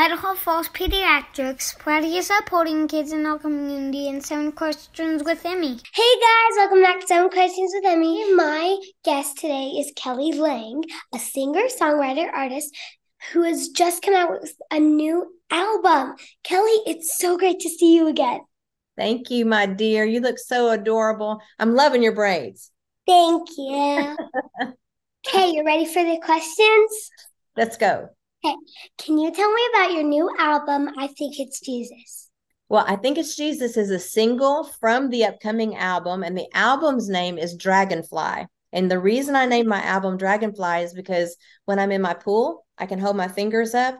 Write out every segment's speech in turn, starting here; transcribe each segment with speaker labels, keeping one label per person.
Speaker 1: Idaho Falls Pediatrics, proudly supporting kids in our community and seven questions with Emmy.
Speaker 2: Hey guys, welcome back to Seven Questions with Emmy. My guest today is Kelly Lang, a singer, songwriter, artist who has just come out with a new album. Kelly, it's so great to see you again.
Speaker 3: Thank you, my dear. You look so adorable. I'm loving your braids.
Speaker 2: Thank you. okay, you ready for the questions?
Speaker 3: Let's go.
Speaker 2: Okay, can you tell me about your new album, I Think It's Jesus?
Speaker 3: Well, I Think It's Jesus is a single from the upcoming album, and the album's name is Dragonfly. And the reason I named my album Dragonfly is because when I'm in my pool, I can hold my fingers up.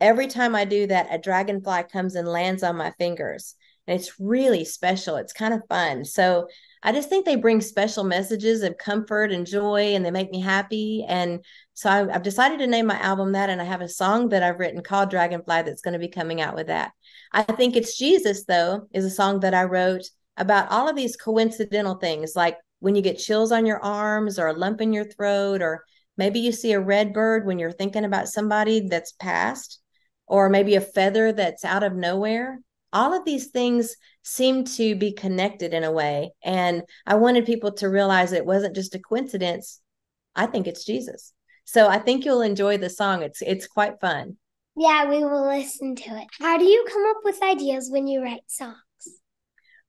Speaker 3: Every time I do that, a dragonfly comes and lands on my fingers. And it's really special. It's kind of fun. So I just think they bring special messages of comfort and joy, and they make me happy. And so I, have decided to name my album that. And I have a song that I've written called Dragonfly that's going to be coming out with that. I think it's Jesus, though, is a song that I wrote about all of these coincidental things, like when you get chills on your arms or a lump in your throat, or maybe you see a red bird when you're thinking about somebody that's passed, or maybe a feather that's out of nowhere all of these things seem to be connected in a way. And I wanted people to realize it wasn't just a coincidence. I think it's Jesus. So I think you'll enjoy the song. It's it's quite fun.
Speaker 2: Yeah, we will listen to it. How do you come up with ideas when you write songs?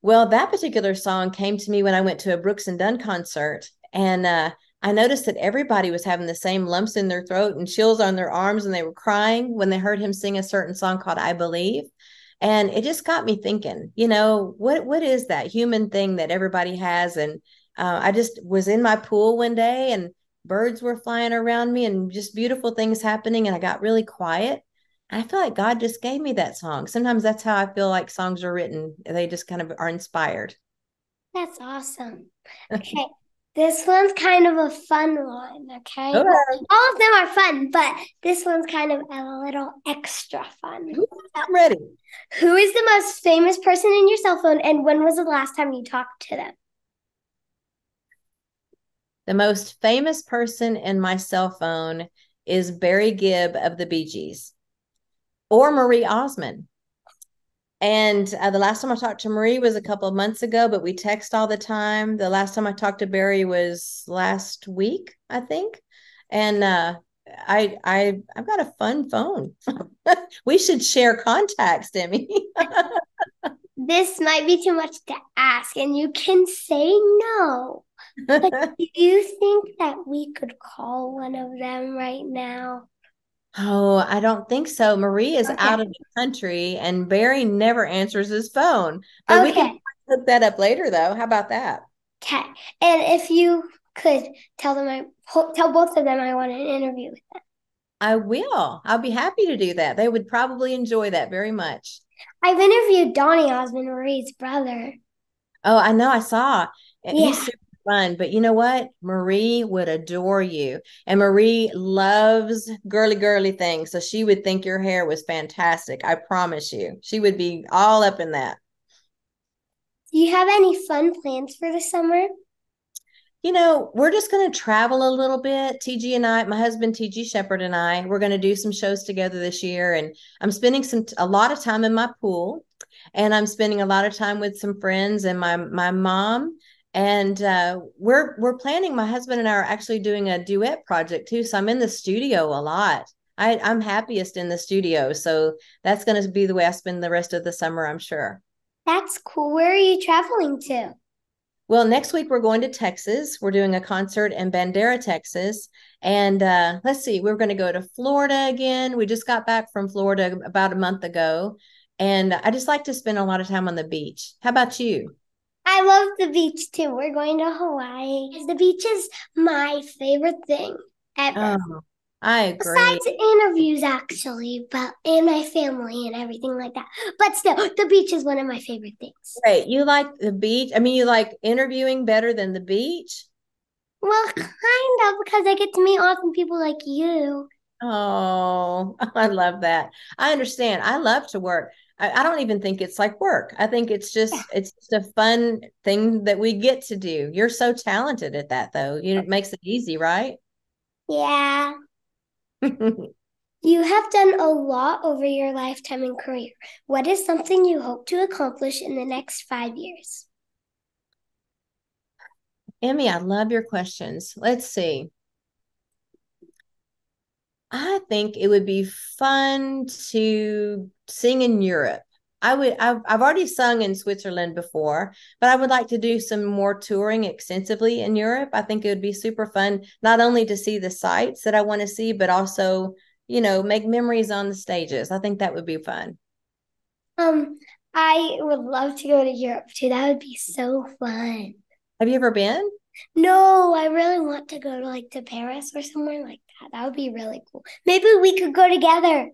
Speaker 3: Well, that particular song came to me when I went to a Brooks and Dunn concert, and uh, I noticed that everybody was having the same lumps in their throat and chills on their arms, and they were crying when they heard him sing a certain song called "I Believe." And it just got me thinking you know what what is that human thing that everybody has? And uh, i just was in my pool one day and birds were flying around me and just beautiful things happening and i got really quiet. And i feel like god just gave me that song. Sometimes that's how i feel like songs are written. They just kind of are inspired.
Speaker 2: That's awesome. Okay this one's kind of a fun one, okay? okay? All of them are fun, but this one's kind of a little extra fun.
Speaker 3: I'm ready.
Speaker 2: Who is the most famous person in your cell phone, and when was the last time you talked to them?
Speaker 3: The most famous person in my cell phone is Barry Gibb of the Bee Gees or Marie Osmond. And uh, the last time I talked to Marie was a couple of months ago, but we text all the time. The last time I talked to Barry was last week, I think. And uh, I I I've got a fun phone. we should share contacts, Demi.
Speaker 2: this might be too much to ask, and you can say no. But do you think that we could call one of them right now?
Speaker 3: Oh, I don't think so. Marie is okay. out of the country and Barry never answers his phone. But okay. we can look that up later though. How about that?
Speaker 2: Okay. And if you could tell them I tell both of them I want an interview with them.
Speaker 3: I will. I'll be happy to do that. They would probably enjoy that very much.
Speaker 2: I've interviewed Donny Osmond, Marie's brother.
Speaker 3: Oh, I know. I saw. Yeah. He's super fun. But you know what? Marie would adore you. And Marie loves girly, girly things. So she would think your hair was fantastic. I promise you. She would be all up in that.
Speaker 2: Do you have any fun plans for the summer?
Speaker 3: You know, we're just going to travel a little bit. TG and I, my husband TG Sheppard and I, we're going to do some shows together this year and I'm spending some a lot of time in my pool and I'm spending a lot of time with some friends and my my mom and uh, we're we're planning. My husband and I are actually doing a duet project too. So I'm in the studio a lot. I, I'm happiest in the studio, so that's going to be the way I spend the rest of the summer. I'm sure.
Speaker 2: That's cool. Where are you traveling to?
Speaker 3: Well, next week we're going to Texas. We're doing a concert in Bandera, Texas. And uh, let's see, we're going to go to Florida again. We just got back from Florida about a month ago. And I just like to spend a lot of time on the beach. How about you?
Speaker 2: I love the beach too. We're going to Hawaii. The beach is my favorite thing ever.
Speaker 3: Oh, I agree.
Speaker 2: Besides interviews, actually, but and my family and everything like that. But still, the beach is one of my favorite things.
Speaker 3: Right. You like the beach? I mean, you like interviewing better than the beach?
Speaker 2: Well, kind of, because I get to meet awesome people like you.
Speaker 3: Oh, I love that. I understand. I love to work. I, I, don't even think it's like work. I think it's just it's just a fun thing that we get to do. You're so talented at that though. You, it makes it easy, right?
Speaker 2: Yeah. You have done a lot over your lifetime and career. What is something you hope to accomplish in the next five years?
Speaker 3: Emmy, I love your questions. Let's see. I think it would be fun to sing in Europe. I would I've, I've already sung in Switzerland before, but I would like to do some more touring extensively in Europe. I think it would be super fun not only to see the sights that I want to see, but also, you know, make memories on the stages. I think that would be fun.
Speaker 2: Um, I would love to go to Europe too. That would be so fun.
Speaker 3: Have you ever been?
Speaker 2: No, I really want to go to like to Paris or somewhere like that. Would be really cool. Maybe we could go together.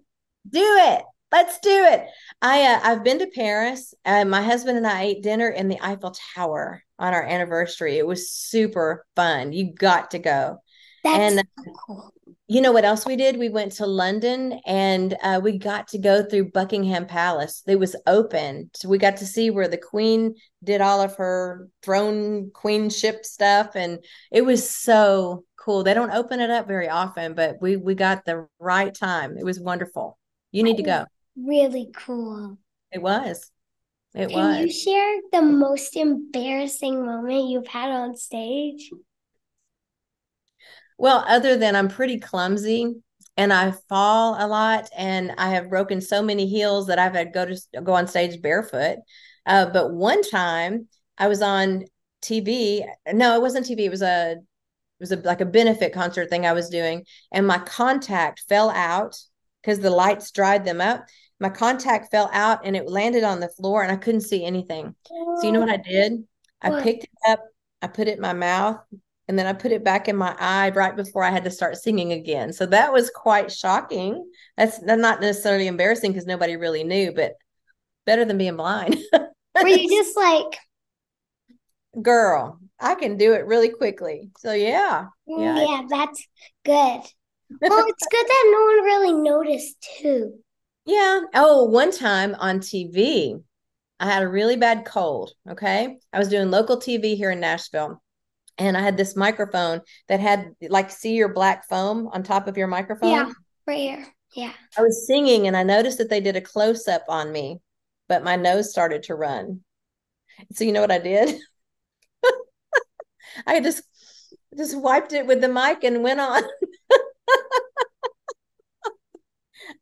Speaker 3: Do it. Let's do it. I uh, I've been to Paris. Uh, my husband and I ate dinner in the Eiffel Tower on our anniversary. It was super fun. You got to go.
Speaker 2: That's and, so cool.
Speaker 3: You know what else we did? We went to London and uh, we got to go through Buckingham Palace. It was open, so we got to see where the Queen did all of her throne queenship stuff, and it was so cool. They don't open it up very often, but we we got the right time. It was wonderful. You need to go.
Speaker 2: Really cool.
Speaker 3: It was. It
Speaker 2: Can
Speaker 3: was.
Speaker 2: you share the most embarrassing moment you've had on stage?
Speaker 3: Well, other than I'm pretty clumsy and I fall a lot and I have broken so many heels that I've had to go to go on stage barefoot. Uh, but one time I was on TV. No, it wasn't TV. It was a was a, like a benefit concert thing I was doing, and my contact fell out because the lights dried them up. My contact fell out and it landed on the floor, and I couldn't see anything. So you know what I did? I what? picked it up, I put it in my mouth, and then I put it back in my eye right before I had to start singing again. So that was quite shocking. That's, that's not necessarily embarrassing because nobody really knew, but better than being blind.
Speaker 2: Were you just like,
Speaker 3: girl, I can do it really quickly. So yeah.
Speaker 2: Yeah, yeah that's good. Well, it's good that no one really noticed too.
Speaker 3: Yeah. Oh, one time on TV, I had a really bad cold. Okay. I was doing local TV here in Nashville and I had this microphone that had like see your black foam on top of your microphone.
Speaker 2: Yeah, right here. Yeah.
Speaker 3: I was singing and I noticed that they did a close up on me, but my nose started to run. So you know what I did? I just just wiped it with the mic and went on.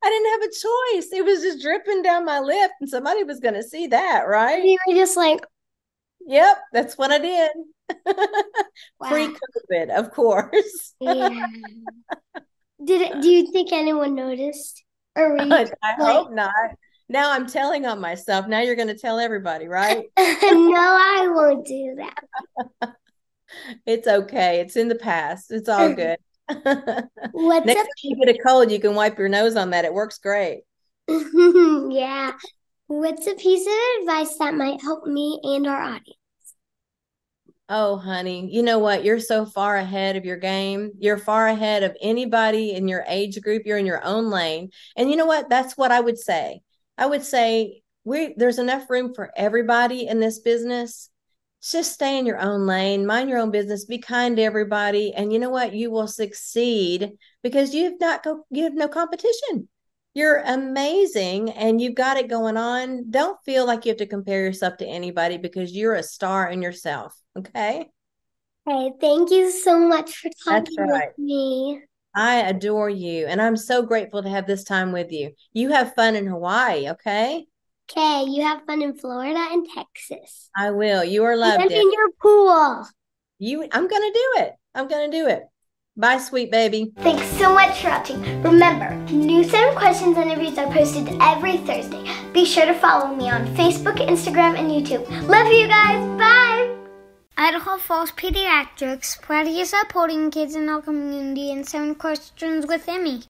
Speaker 3: I didn't have a choice. It was just dripping down my lip, and somebody was going to see that, right?
Speaker 2: You were just like,
Speaker 3: Yep, that's what I did. wow. Pre-COVID, of course.
Speaker 2: yeah. Did it, do you think anyone noticed?
Speaker 3: Or I like, hope not. Now I'm telling on myself. Now you're going to tell everybody, right?
Speaker 2: no, I won't do that.
Speaker 3: It's okay. It's in the past. It's all good.
Speaker 2: What's
Speaker 3: Next time you get a cold, you can wipe your nose on that. It works great.
Speaker 2: yeah. What's a piece of advice that might help me and our audience?
Speaker 3: Oh, honey, you know what? You're so far ahead of your game. You're far ahead of anybody in your age group. You're in your own lane. And you know what? That's what I would say. I would say we there's enough room for everybody in this business. Just stay in your own lane, mind your own business, be kind to everybody, and you know what? You will succeed because you've not go, you have no competition you're amazing and you've got it going on. Don't feel like you have to compare yourself to anybody because you're a star in yourself. Okay.
Speaker 2: Hey, thank you so much for talking right. with me.
Speaker 3: I adore you and I'm so grateful to have this time with you. You have fun in Hawaii, okay?
Speaker 2: Okay, you have fun in Florida and Texas.
Speaker 3: I will. You are loved.
Speaker 2: And in your pool.
Speaker 3: You I'm gonna do it. I'm gonna do it. Bye, sweet baby.
Speaker 2: Thanks so much for watching. Remember, new seven questions and interviews are posted every Thursday. Be sure to follow me on Facebook, Instagram, and YouTube. Love you guys. Bye.
Speaker 1: Idaho Falls Pediatrics, proudly supporting kids in our community and seven questions with Emmy.